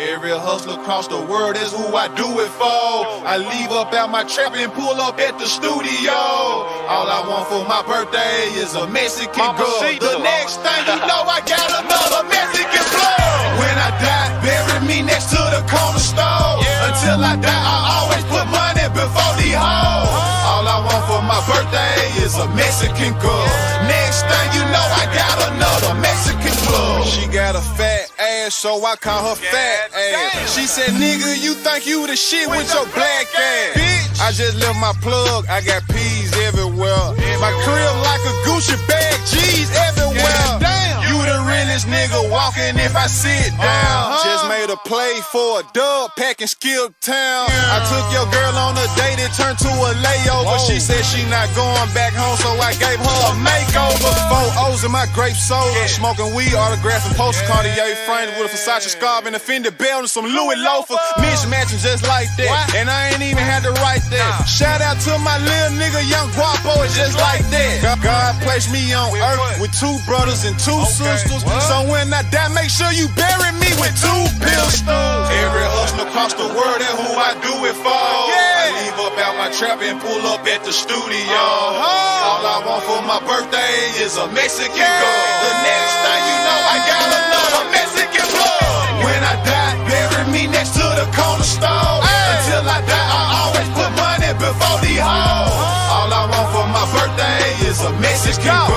Every hustler across the world is who I do it for. I leave up out my trap and pull up at the studio. All I want for my birthday is a Mexican Mama girl. The next thing you know, I got another Mexican blood. When I die, bury me next to the corner store. Until I die, I always put money before the hoes. All I want for my birthday is a Mexican girl. Next thing you know, I got another Mexican blood. She got a fat ass, so I call her fat ass. She said, nigga, you think you the shit with your black ass. Bitch. I just left my plug, I got peas everywhere. My crib like a Gucci bag, I sit down. Just made a play for a dub, packing Skip Town. I took your girl on a date, it turned to a layover. She said she not going back home, so I gave her a makeover. Four O's in my grape soda, smoking weed, autographing post Cartier frames with a Versace scarf and a Fendi belt and some Louis loafers. Mismatching just like that, and I ain't even had to write that. Shout out to my little nigga, Young Guapo, it's just like that. God- placed me on earth with two brothers and two sisters. So when I die, make sure you bury me with two pistols. Every hustler across the world and who I do it for. I leave up out my trap and pull up at the studio. Uh-huh. All I want for my birthday is a Mexican girl. The next thing you know, I got another Mexican blood. When I die, bury me next to the corner store. Until I die, I always put money before the hoes. Uh-huh. All I want for my birthday is a Mexican girl.